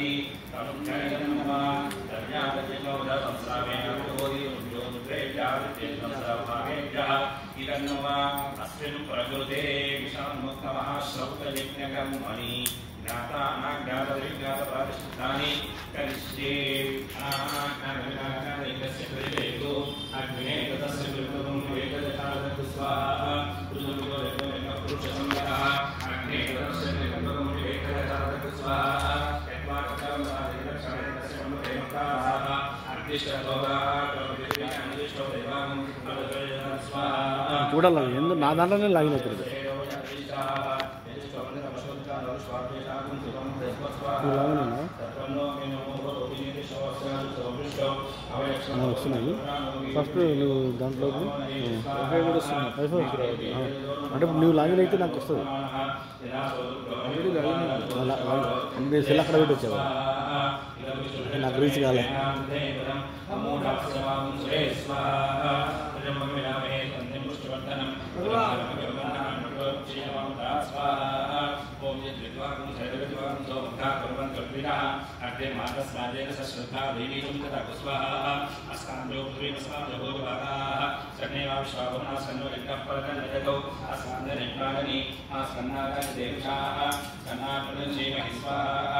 भवति प्रमुख्यैर्नवादर्यादजिलोदसंस्रावेणोदिभ्योद्वेजादित्यसंस्राभावेभ्यः इदन्नवा अस्मिन् प्रकृते विषान्मुक्तमः श्रौतयज्ञकर्मणि ज्ञाता अनाज्ञातविज्ञातप्रातिष्ठितानि करिष्ये। अनाज्ञातविज्ञातैकस्य कृते तु अग्ने तस्य कृतं वेदयथादतु स्वाहा। पुरुषसंहितः अग्ने तस्य कृतं वेदयथादतु स्वाहा। చూడాలి ఎందు నా దాంట్లోనే లాగిన్ అవుతుంది. వస్తున్నాయి. ఫస్ట్ నువ్వు దాంట్లో అంటే నువ్వు లాగిన్ అయితే నాకు వస్తుంది. అక్కడ పెట్టి వచ్చావా नागरी से गाले अर्थे मातस्वादेन सश्रद्धा देवीं तथा कुस्वाहा अस्कान्द्रोग्रीमस्माद्योगभागाः सन्नेवाविश्वागुणासन्नोलिङ्गप्रकन्दयतो अस्कान्दनिप्राणनि आस्कन्नाकादिदेवशाः कन्नाप्रदञ्चेमहि स्वाहा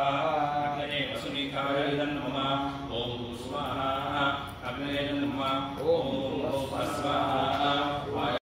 Brahma, Om